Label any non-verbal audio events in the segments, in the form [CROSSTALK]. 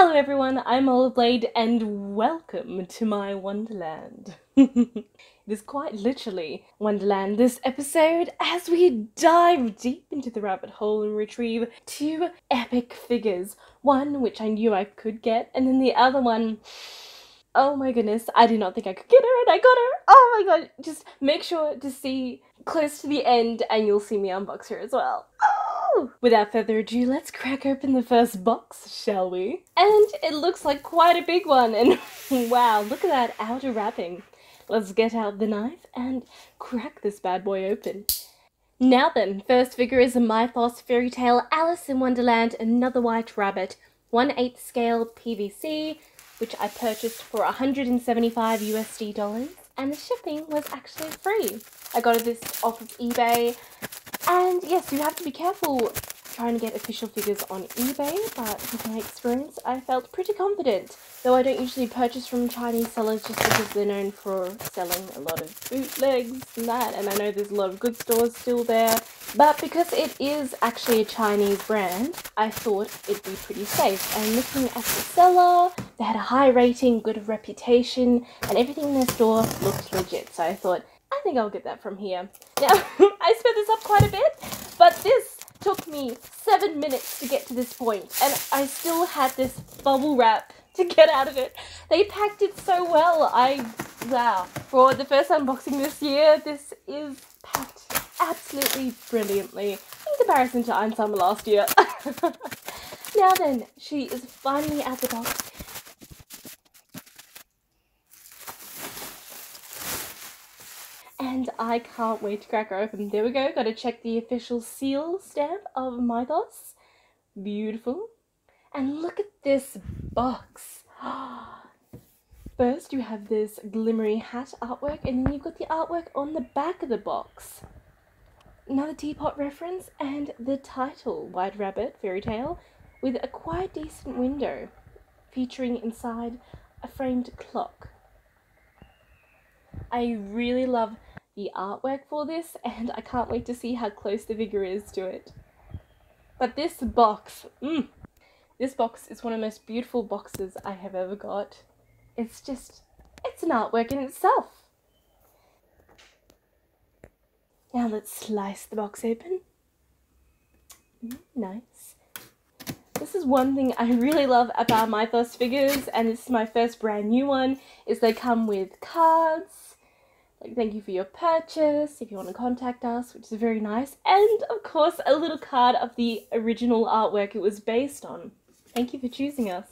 Hello everyone, I'm Blade, and welcome to my Wonderland. [LAUGHS] it is quite literally Wonderland this episode as we dive deep into the rabbit hole and retrieve two epic figures. One which I knew I could get, and then the other one oh my goodness, I did not think I could get her and I got her. Oh my god, just make sure to see close to the end and you'll see me unbox her as well. Oh, Without further ado, let's crack open the first box, shall we? And it looks like quite a big one, and [LAUGHS] wow, look at that outer wrapping. Let's get out the knife and crack this bad boy open. Now then, first figure is a Myethos fairy tale Alice in Wonderland Another White Rabbit, 1 8 scale PVC, which I purchased for 175 USD dollars, and the shipping was actually free. I got this off of eBay and yes, you have to be careful trying to get official figures on eBay, but with my experience, I felt pretty confident. Though I don't usually purchase from Chinese sellers just because they're known for selling a lot of bootlegs and that, and I know there's a lot of good stores still there. But because it is actually a Chinese brand, I thought it'd be pretty safe. And looking at the seller, they had a high rating, good reputation, and everything in their store looked legit. So I thought, I think I'll get that from here. Now, [LAUGHS] I sped this up quite a bit, but this took me seven minutes to get to this point, and I still had this bubble wrap [LAUGHS] to get out of it. They packed it so well. I, wow. For the first unboxing this year, this is packed absolutely brilliantly in comparison to Ein Summer last year. [LAUGHS] now then, she is finally out the box and I can't wait to crack her open. There we go, gotta check the official seal stamp of Myethos. Beautiful. And look at this box. [GASPS] First, you have this glimmery hat artwork, and then you've got the artwork on the back of the box. Another teapot reference, and the title, White Rabbit Fairy Tale, with a quite decent window, featuring inside a framed clock. I really love the artwork for this and I can't wait to see how close the figure is to it. But this box, mm, this box is one of the most beautiful boxes I have ever got. It's just, it's an artwork in itself. Now let's slice the box open. Mm, nice. This is one thing I really love about my first figures, and this is my first brand new one, is they come with cards, like thank you for your purchase if you want to contact us which is very nice. And of course a little card of the original artwork it was based on. Thank you for choosing us.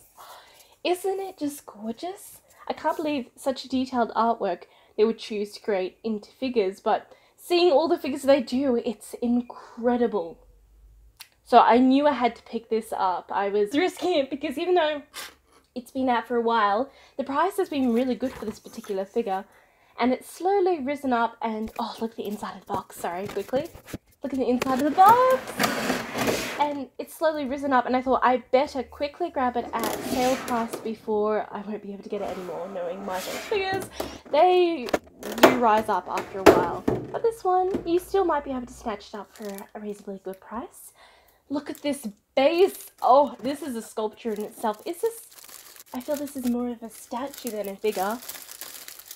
Isn't it just gorgeous? I can't believe such a detailed artwork they would choose to create into figures but seeing all the figures they do it's incredible. So i knew i had to pick this up. I was risking it because even though it's been out for a while the price has been really good for this particular figure and it's slowly risen up and oh look the inside of the box. Sorry quickly. Look at the inside of the box. And it's slowly risen up and I thought I better quickly grab it at sale price before I won't be able to get it anymore knowing my figures they do rise up after a while. But this one you still might be able to snatch it up for a reasonably good price. Look at this base. Oh this is a sculpture in itself. Is this I feel this is more of a statue than a figure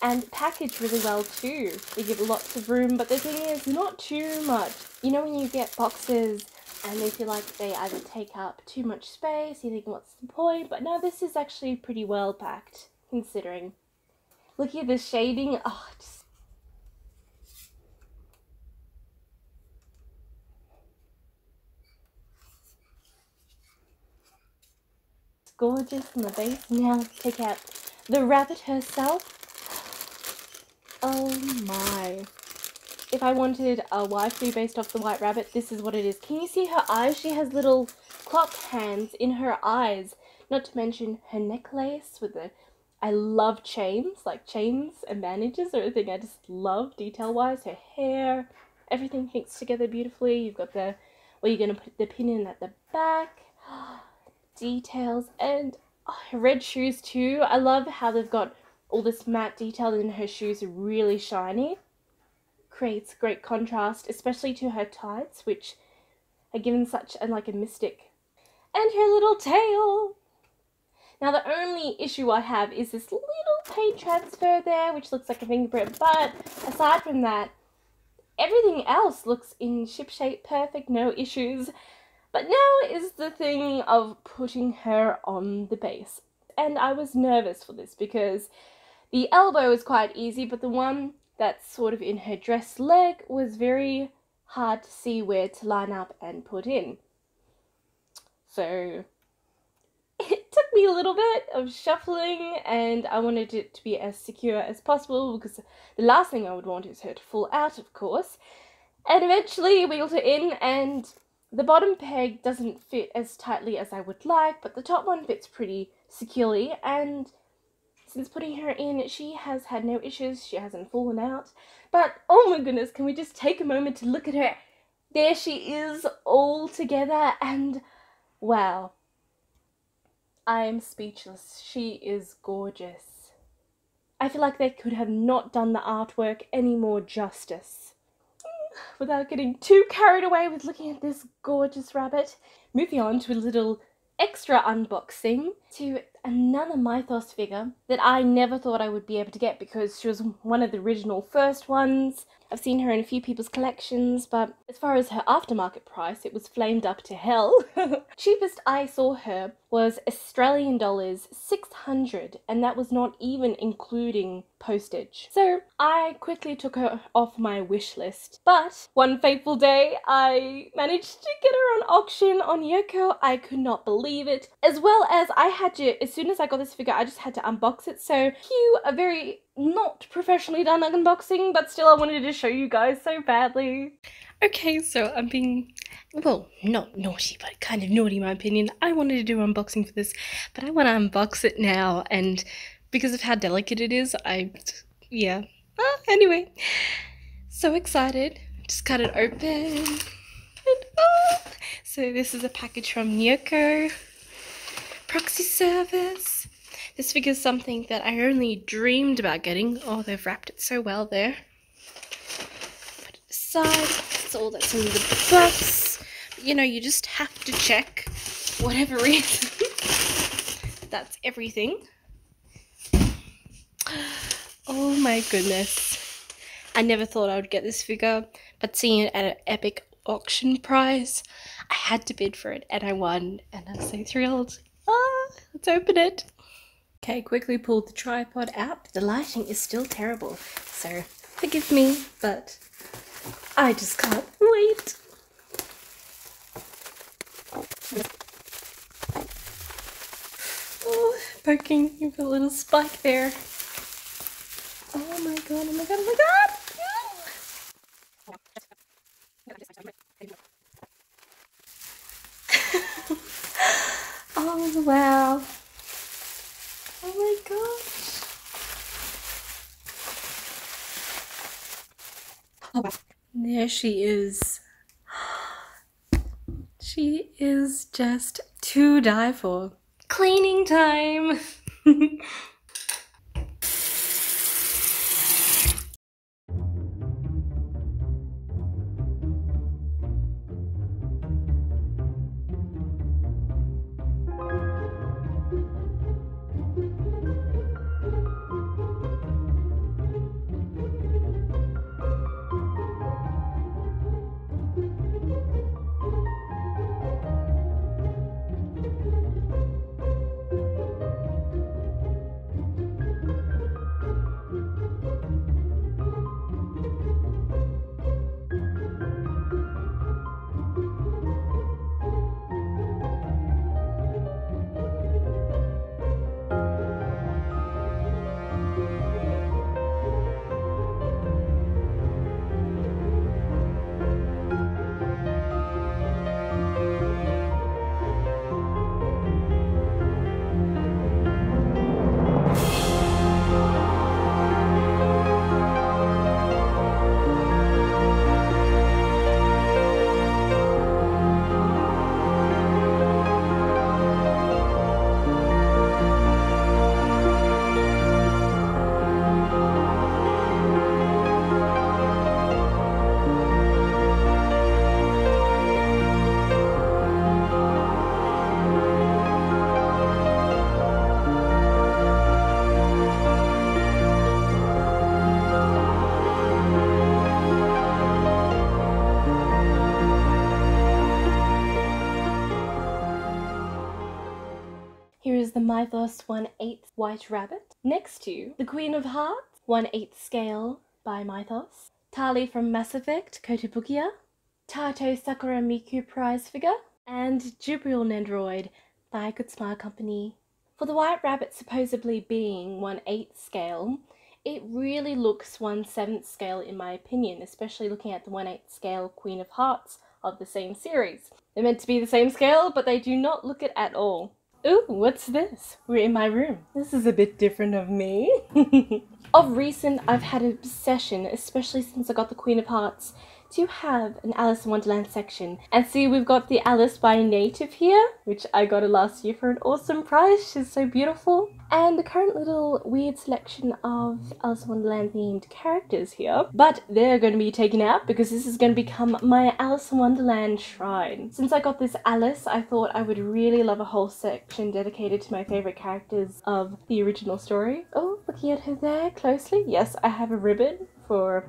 and package really well too. They give lots of room, but the thing is, not too much. You know when you get boxes and they feel like they either take up too much space, you think what's the point? But no, this is actually pretty well packed, considering. Look at the shading, oh, just gorgeous in the base. Now take out the rabbit herself. Oh my. If I wanted a waifu based off the White Rabbit, this is what it is. Can you see her eyes? She has little clock hands in her eyes. Not to mention her necklace with the... I love chains, like chains and bandages are a thing I just love detail-wise. Her hair, everything fits together beautifully. You've got the... Where you're going to put the pin in at the back. [GASPS] Details and oh, red shoes too. I love how they've got all this matte detail in her shoes are really shiny. Creates great contrast, especially to her tights, which are given such a, like a mystic. And her little tail! Now the only issue I have is this little paint transfer there, which looks like a fingerprint, but aside from that, everything else looks in shipshape perfect, no issues. But now is the thing of putting her on the base. And I was nervous for this because the elbow is quite easy, but the one that's sort of in her dress leg was very hard to see where to line up and put in. So [LAUGHS] it took me a little bit of shuffling and I wanted it to be as secure as possible because the last thing I would want is her to fall out, of course. And eventually wheeled her in and the bottom peg doesn't fit as tightly as I would like, but the top one fits pretty securely and since putting her in, she has had no issues, she hasn't fallen out. But oh my goodness, can we just take a moment to look at her? There she is all together and wow. I am speechless. She is gorgeous. I feel like they could have not done the artwork any more justice. Without getting too carried away with looking at this gorgeous rabbit, moving on to a little extra unboxing to another Myethos figure that I never thought I would be able to get because she was one of the original first ones. I've seen her in a few people's collections, but as far as her aftermarket price, it was flamed up to hell. [LAUGHS] Cheapest I saw her was Australian dollars 600, and that was not even including postage. So I quickly took her off my wish list. But one fateful day, I managed to get her on auction on Yoko. I could not believe it. As well as I had to, as soon as I got this figure, I just had to unbox it. So cue a very not professionally done unboxing, but still I wanted to show you guys so badly. Okay, so I'm being, well, not naughty, but kind of naughty in my opinion. I wanted to do unboxing for this, but I want to unbox it now, and because of how delicate it is, I, yeah. Ah, anyway, so excited. Just cut it open. Ah. So this is a package from Neokyo. Proxy service. This figure is something that I only dreamed about getting. Oh, they've wrapped it so well there. Put it aside. That's all that's in the box. You know, you just have to check. Whatever [LAUGHS] reason. that's everything. Oh my goodness. I never thought I would get this figure, but seeing it at an epic auction price, I had to bid for it and I won and I'm so thrilled. Ah, let's open it. Okay, quickly pulled the tripod out. The lighting is still terrible, so forgive me, but I just can't wait. Oh, poking, you've got a little spike there. Oh my god, oh my god, oh my god! [LAUGHS] oh wow. Oh my gosh. There she is. [GASPS] She is just to die for. Cleaning time! [LAUGHS] here is the Myethos 1 8 White Rabbit. Next to the Queen of Hearts, 1 8 scale by Myethos. Tali from Mass Effect, Kotobukiya. Taito Sakura Miku prize figure. And Jibril Nendoroid by Good Smile Company. For the White Rabbit supposedly being 1 8 scale, it really looks 1 7th scale in my opinion, especially looking at the 1 8 scale Queen of Hearts of the same series. They're meant to be the same scale, but they do not look it at all. Ooh, what's this? We're in my room. This is a bit different of me. [LAUGHS] of recent, I've had an obsession, especially since I got the Queen of Hearts, to have an Alice in Wonderland section. And see, we've got the Alice by Native here, which I got last year for an awesome price. She's so beautiful. And the current little weird selection of Alice in Wonderland themed characters here. But they're going to be taken out because this is going to become my Alice in Wonderland shrine. Since I got this Alice, I thought I would really love a whole section dedicated to my favourite characters of the original story. Oh, looking at her there closely. Yes, I have a ribbon for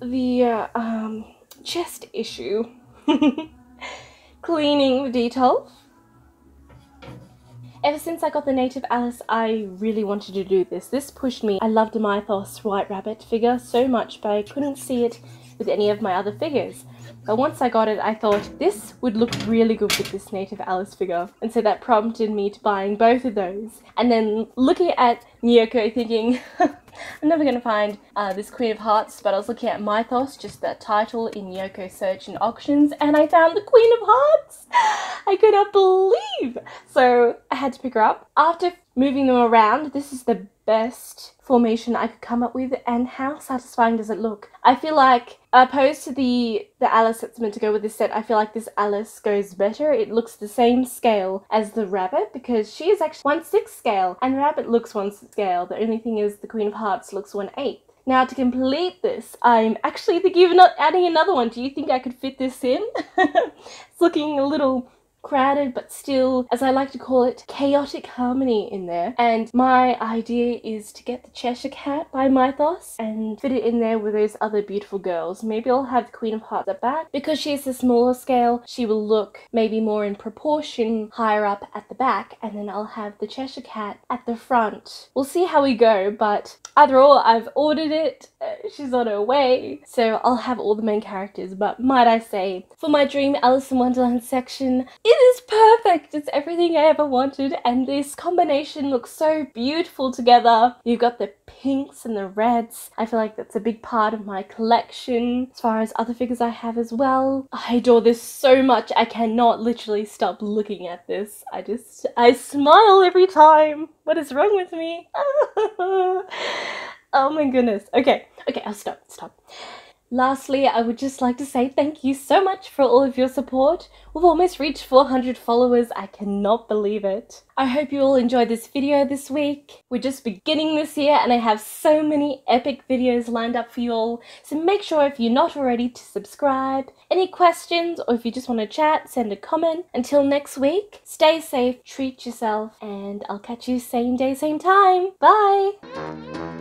the uh, um, chest issue. [LAUGHS] Cleaning the details. Ever since I got the native Alice, I really wanted to do this. This pushed me. I loved the Myethos White Rabbit figure so much, but I couldn't see it with any of my other figures. But once I got it, I thought this would look really good with this native Alice figure. And so that prompted me to buying both of those. And then looking at Neokyo thinking, [LAUGHS] I'm never going to find uh, this Queen of Hearts, but I was looking at Myethos, just that title in Neokyo search and auctions, and I found the Queen of Hearts! [GASPS] I could not believe! So I had to pick her up. After moving them around, this is the best formation I could come up with and how satisfying does it look? I feel like opposed to the the Alice that's meant to go with this set, I feel like this Alice goes better. It looks the same scale as the rabbit because she is actually 1 6 scale and rabbit looks 1 scale. The only thing is the Queen of Hearts looks one eighth. Now to complete this, I'm actually thinking of not adding another one. Do you think I could fit this in? [LAUGHS] it's looking a little crowded but still, as I like to call it, chaotic harmony in there. And my idea is to get the Cheshire Cat by Myethos and fit it in there with those other beautiful girls. Maybe I'll have the Queen of Hearts at back. Because she's a smaller scale, she will look maybe more in proportion higher up at the back and then I'll have the Cheshire Cat at the front. We'll see how we go, but either or, I've ordered it, uh, she's on her way, so I'll have all the main characters. But might I say, for my dream Alice in Wonderland section, it is perfect. It's everything I ever wanted and this combination looks so beautiful together. You've got the pinks and the reds. I feel like that's a big part of my collection as far as other figures I have as well. I adore this so much. I cannot literally stop looking at this. I just, I smile every time. What is wrong with me? [LAUGHS] oh my goodness. Okay, okay, I'll stop, stop. Lastly, I would just like to say thank you so much for all of your support. We've almost reached 400 followers, I cannot believe it. I hope you all enjoyed this video this week. We're just beginning this year and I have so many epic videos lined up for you all, so make sure if you're not already to subscribe. Any questions or if you just want to chat, send a comment. Until next week, stay safe, treat yourself, and I'll catch you same day, same time. Bye!